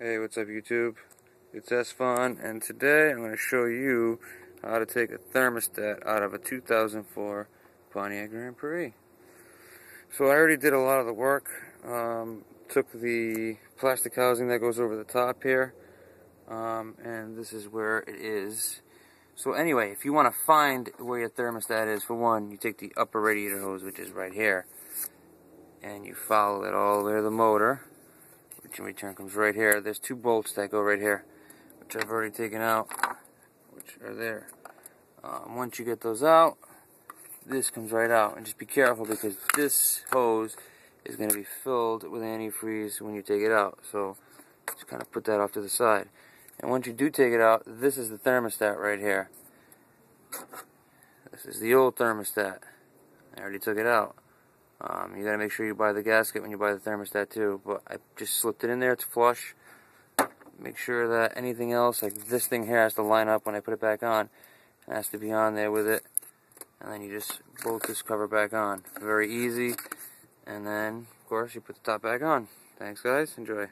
Hey, what's up YouTube? It's S-Fun, and today I'm going to show you how to take a thermostat out of a 2004 Pontiac Grand Prix. So I already did a lot of the work. Um, took the plastic housing that goes over the top here, um, and this is where it is. So anyway, if you want to find where your thermostat is, for one, you take the upper radiator hose, which is right here, and you follow it all the way to the motor which return comes right here. There's two bolts that go right here, which I've already taken out, which are there. Um, once you get those out, this comes right out. And just be careful because this hose is going to be filled with antifreeze when you take it out. So just kind of put that off to the side. And once you do take it out, this is the thermostat right here. This is the old thermostat. I already took it out. Um, you gotta make sure you buy the gasket when you buy the thermostat too. But I just slipped it in there it's flush. Make sure that anything else, like this thing here, has to line up when I put it back on. It has to be on there with it. And then you just bolt this cover back on. Very easy. And then, of course, you put the top back on. Thanks, guys. Enjoy.